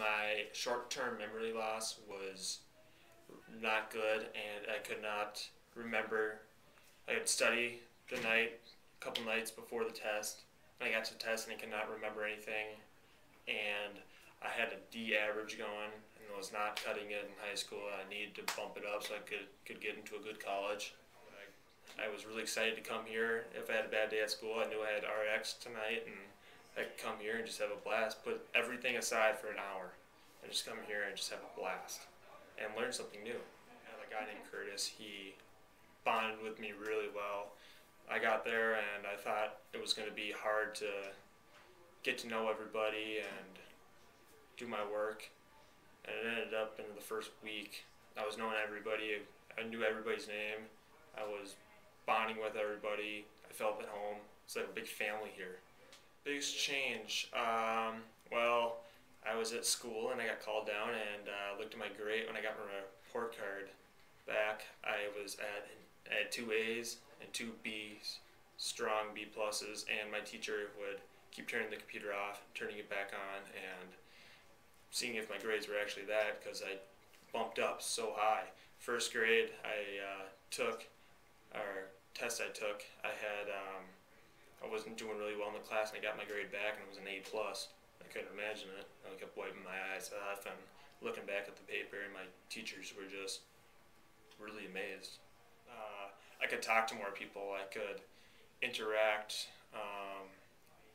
my short-term memory loss was not good, and I could not remember. I would study the night, a couple nights before the test. And I got to the test and I could not remember anything, and I had a D average going, and was not cutting it in high school. I needed to bump it up so I could could get into a good college. I, I was really excited to come here. If I had a bad day at school, I knew I had RX tonight, and I could come here and just have a blast. Put everything aside for an hour, and just come here and just have a blast and learn something new. I have a guy named Curtis. He bonded with me really well. I got there and I thought it was going to be hard to get to know everybody and do my work. And it ended up in the first week, I was knowing everybody. I knew everybody's name. I was bonding with everybody. I felt at home. It's like a big family here. Biggest change, um, well, I was at school and I got called down and uh, looked at my grade when I got my report card back. I was at I had two A's and two B's, strong B pluses, and my teacher would keep turning the computer off, turning it back on, and seeing if my grades were actually that because I bumped up so high. First grade, I uh, took, or test I took, I had, um, I wasn't doing really well in the class, and I got my grade back, and it was an A plus. I couldn't imagine it. I kept wiping my eyes off and looking back at the paper, and my teachers were just really amazed. Uh, I could talk to more people. I could interact. Um,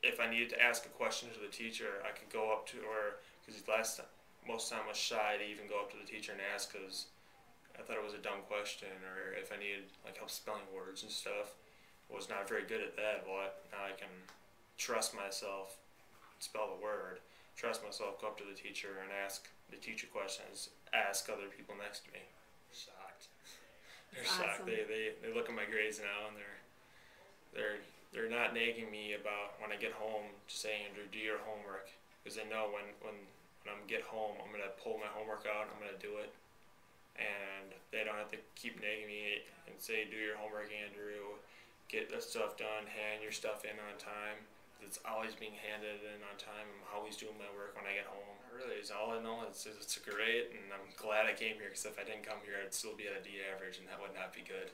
if I needed to ask a question to the teacher, I could go up to, or because last time, most time I was shy to even go up to the teacher and ask because I thought it was a dumb question, or if I needed like help spelling words and stuff, was not very good at that. Well, now I can trust myself, spell the word, trust myself, go up to the teacher and ask the teacher questions, ask other people next to me. Shocked. They're shocked. They, they they look at my grades now and they're they're they're not nagging me about when I get home to say Andrew do your homework because they know when when when I get home I'm gonna pull my homework out I'm gonna do it and they don't have to keep nagging me and say do your homework Andrew get the stuff done hand your stuff in on time it's always being handed in on time. I'm always doing my work when I get home. Really is all in all, it's it's great and I'm glad I came here because if I didn't come here I'd still be at a D average and that would not be good.